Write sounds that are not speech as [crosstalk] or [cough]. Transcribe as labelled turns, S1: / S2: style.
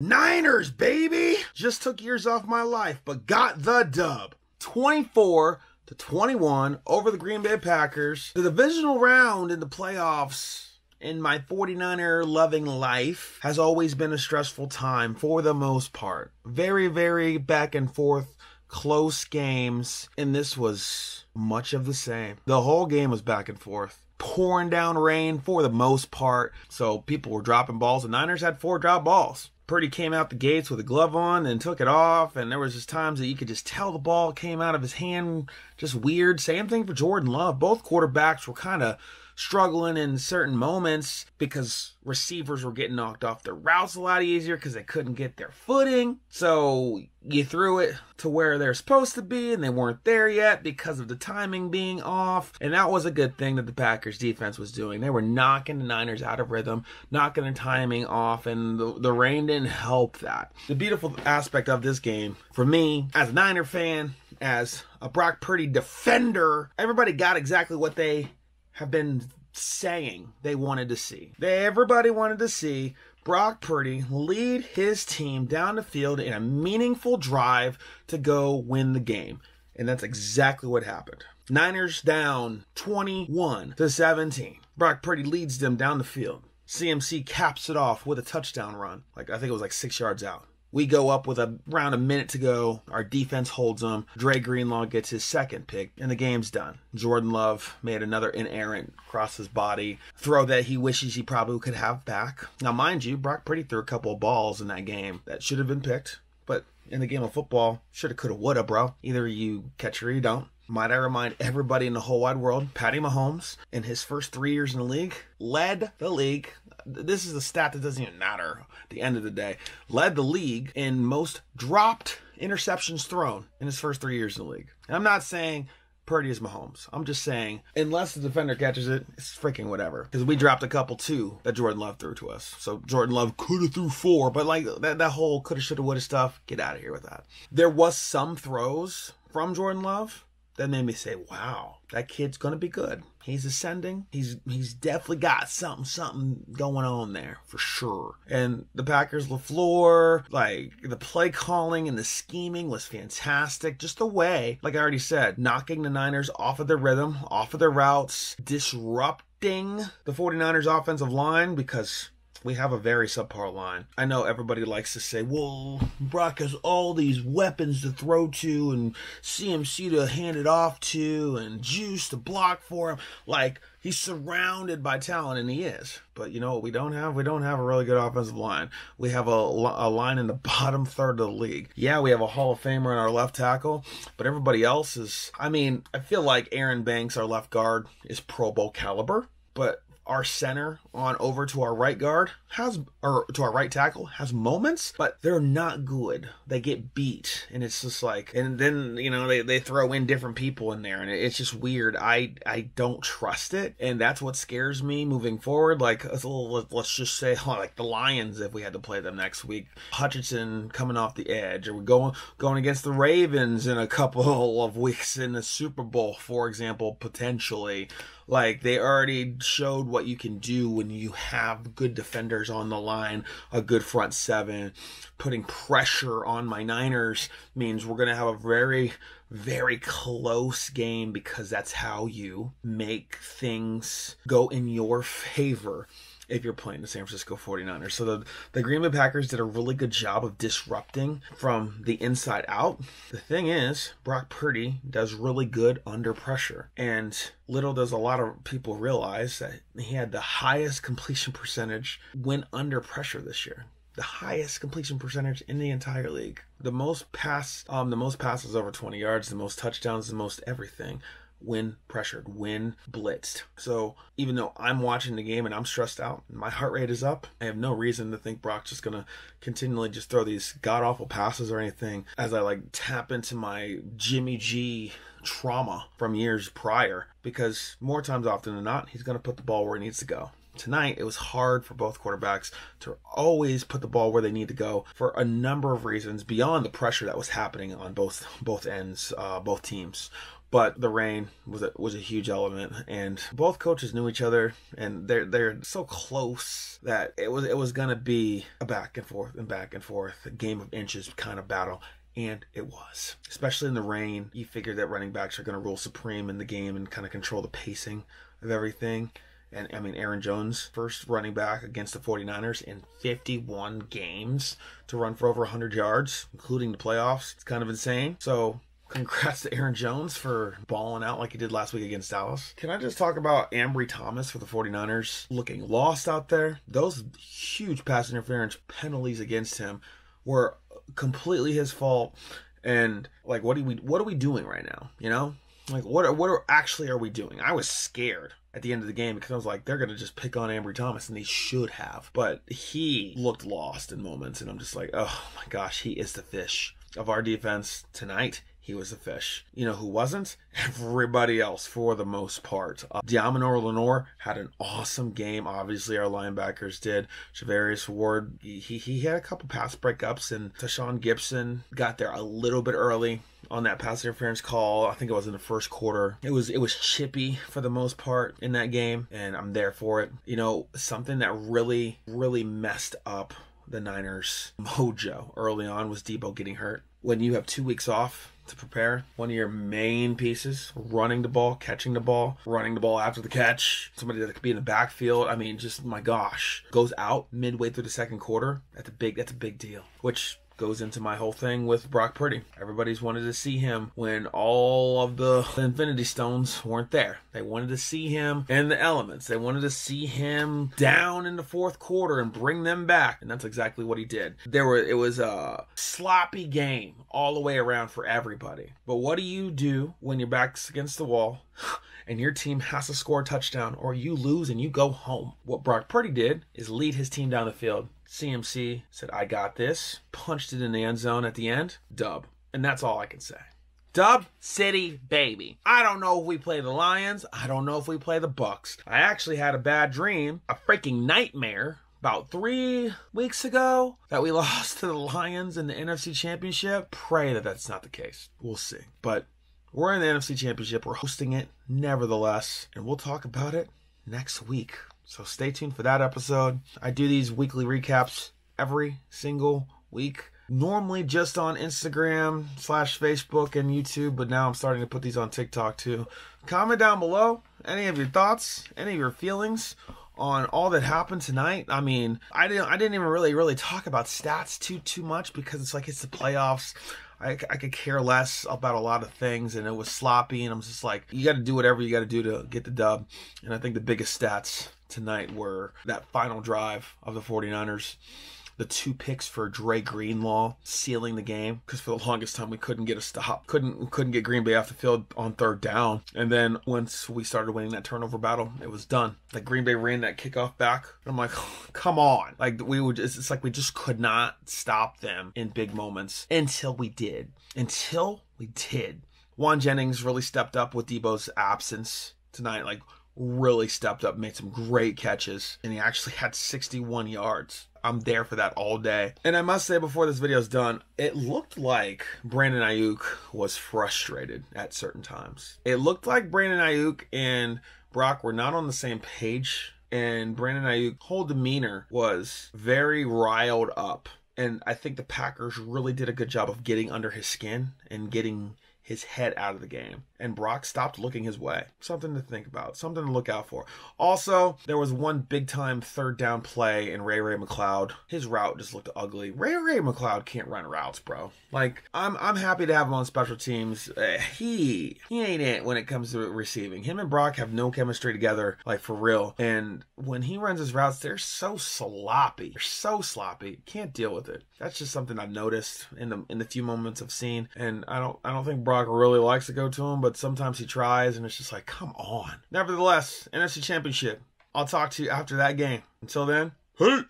S1: Niners, baby! Just took years off my life, but got the dub. 24 to 21 over the Green Bay Packers. The divisional round in the playoffs in my 49er loving life has always been a stressful time for the most part. Very, very back and forth, close games, and this was much of the same. The whole game was back and forth. Pouring down rain for the most part, so people were dropping balls. The Niners had four drop balls. Purdy came out the gates with a glove on and took it off, and there was just times that you could just tell the ball came out of his hand just weird. Same thing for Jordan Love. Both quarterbacks were kind of struggling in certain moments because receivers were getting knocked off their routes a lot easier because they couldn't get their footing. So you threw it to where they're supposed to be and they weren't there yet because of the timing being off. And that was a good thing that the Packers defense was doing. They were knocking the Niners out of rhythm, knocking the timing off, and the, the rain didn't help that. The beautiful aspect of this game for me as a Niner fan, as a Brock Purdy defender, everybody got exactly what they have been saying they wanted to see. They, everybody wanted to see Brock Purdy lead his team down the field in a meaningful drive to go win the game. And that's exactly what happened. Niners down 21 to 17. Brock Purdy leads them down the field. CMC caps it off with a touchdown run. Like I think it was like 6 yards out. We go up with a, around a minute to go. Our defense holds them. Dre Greenlaw gets his second pick, and the game's done. Jordan Love made another inerrant cross his body throw that he wishes he probably could have back. Now, mind you, Brock Purdy threw a couple of balls in that game that should have been picked, but in the game of football, shoulda, coulda, woulda, bro. Either you catch or you don't. Might I remind everybody in the whole wide world, Patty Mahomes, in his first three years in the league, led the league. This is a stat that doesn't even matter at the end of the day. Led the league in most dropped interceptions thrown in his first three years in the league. And I'm not saying Purdy is Mahomes. I'm just saying, unless the defender catches it, it's freaking whatever. Because we dropped a couple too that Jordan Love threw to us. So Jordan Love could have threw four, but like that, that whole coulda, shoulda, woulda stuff, get out of here with that. There was some throws from Jordan Love that made me say, "Wow, that kid's gonna be good. He's ascending. He's he's definitely got something something going on there for sure." And the Packers, LaFleur, like the play calling and the scheming was fantastic. Just the way, like I already said, knocking the Niners off of their rhythm, off of their routes, disrupting the 49ers offensive line because we have a very subpar line. I know everybody likes to say, well, Brock has all these weapons to throw to and CMC to hand it off to and Juice to block for him. Like, he's surrounded by talent, and he is. But you know what we don't have? We don't have a really good offensive line. We have a, a line in the [laughs] bottom third of the league. Yeah, we have a Hall of Famer in our left tackle, but everybody else is. I mean, I feel like Aaron Banks, our left guard, is Pro Bowl caliber, but our center on over to our right guard has or to our right tackle has moments but they're not good. They get beat and it's just like and then you know they, they throw in different people in there and it's just weird. I i don't trust it and that's what scares me moving forward. Like let's just say [laughs] like the lions if we had to play them next week. Hutchinson coming off the edge or we going going against the ravens in a couple [laughs] of weeks in the super bowl for example potentially like they already showed what you can do when you have good defenders on the line, a good front seven. Putting pressure on my Niners means we're going to have a very, very close game because that's how you make things go in your favor if you're playing the San Francisco 49ers. So the, the Green Bay Packers did a really good job of disrupting from the inside out. The thing is, Brock Purdy does really good under pressure. And little does a lot of people realize that he had the highest completion percentage when under pressure this year the highest completion percentage in the entire league. The most pass, um, the most passes over 20 yards, the most touchdowns, the most everything when pressured, when blitzed. So even though I'm watching the game and I'm stressed out, my heart rate is up, I have no reason to think Brock's just gonna continually just throw these god awful passes or anything as I like tap into my Jimmy G trauma from years prior because more times often than not, he's gonna put the ball where it needs to go. Tonight it was hard for both quarterbacks to always put the ball where they need to go for a number of reasons beyond the pressure that was happening on both both ends uh, both teams but the rain was a, was a huge element, and both coaches knew each other, and they're they're so close that it was it was gonna be a back and forth and back and forth, a game of inches kind of battle. And it was. Especially in the rain, you figure that running backs are going to rule supreme in the game and kind of control the pacing of everything. And I mean, Aaron Jones, first running back against the 49ers in 51 games to run for over 100 yards, including the playoffs. It's kind of insane. So, congrats to Aaron Jones for balling out like he did last week against Dallas. Can I just talk about Ambry Thomas for the 49ers looking lost out there? Those huge pass interference penalties against him were completely his fault. And like, what are we what are we doing right now? You know, like what what are actually are we doing? I was scared at the end of the game because I was like, they're gonna just pick on Ambry Thomas, and they should have. But he looked lost in moments, and I'm just like, oh my gosh, he is the fish of our defense tonight he was a fish. You know who wasn't? [laughs] Everybody else for the most part. Uh, Deommodore Lenoir had an awesome game. Obviously, our linebackers did. Charvarius Ward, he, he had a couple pass breakups, and Tashaun Gipson got there a little bit early on that pass interference call. I think it was in the first quarter. It was it was chippy for the most part in that game, and I'm there for it. You know, something that really really messed up the Niners mojo early on was Deebo getting hurt. When you have two weeks off to prepare. One of your main pieces, running the ball, catching the ball, running the ball after the catch. Somebody that could be in the backfield. I mean, just my gosh, goes out midway through the second quarter. That's a big. That's a big deal. Which goes into my whole thing with Brock Purdy. Everybody's wanted to see him when all of the Infinity Stones weren't there. They wanted to see him in the elements. They wanted to see him down in the fourth quarter and bring them back, and that's exactly what he did. There were it was a sloppy game all the way around for everybody. But what do you do when your back's against the wall? [laughs] and your team has to score a touchdown or you lose and you go home. What Brock Purdy did is lead his team down the field. CMC said, I got this, punched it in the end zone at the end, dub. And that's all I can say. Dub City baby. I don't know if we play the Lions. I don't know if we play the Bucks. I actually had a bad dream, a freaking nightmare about three weeks ago that we [laughs] lost to the Lions in the NFC Championship. Pray that that's not the case. We'll see. But we're in the NFC Championship. We're hosting it, nevertheless, and we'll talk about it next week. So stay tuned for that episode. I do these weekly recaps every single week. Normally just on Instagram slash Facebook and YouTube, but now I'm starting to put these on TikTok too. Comment down below any of your thoughts, any of your feelings on all that happened tonight. I mean, I didn't I didn't even really really talk about stats too too much because it's like it's the playoffs. I, I could care less about a lot of things, and it was sloppy. And I'm just like, you got to do whatever you got to do to get the dub. And I think the biggest stats tonight were that final drive of the 49ers the two picks for Dre Greenlaw sealing the game because for the longest time we couldn't get a stop, couldn't couldn't get Green Bay off the field on third down, and then once we started winning that turnover battle, it was done. Like Green Bay ran that kickoff back, I'm like, [laughs] come on, like we would. It's, it's like we just could not stop them in big moments until we did. Until we did. Jauan Jennings really stepped up with Deebo's absence tonight. Like really stepped up, made some great catches, and he actually had 61 yards. I'm there for that all day. And I must say, before this video is done, it looked like Brandon Aiyuk was frustrated at certain times. It looked like Brandon Aiyuk and Brock were not on the same page. And Brandon Aiyuk whole demeanor was very riled up. And I think the Packers really did a good job of getting under his skin and getting his head out of the game. And Brock stopped looking his way. Something to think about, something to look out for. Also, there was one big time third down play in Ray Ray McCloud. His route just looked ugly. Ray Ray McCloud can't run routes, bro. Like, I'm I'm happy to have him on special teams. Uh, he he ain't it when it comes to receiving. Him and Brock have no chemistry together, like for real. And when he runs his routes, they're so sloppy. They're so sloppy. Can't deal with it. That's just something I've noticed in the in the few moments I've seen. And I don't I don't think Brock really likes to go to him, but sometimes he tries, and it's just like, come on. Nevertheless, NFC Championship. I'll talk to you after that game. Until then, peace.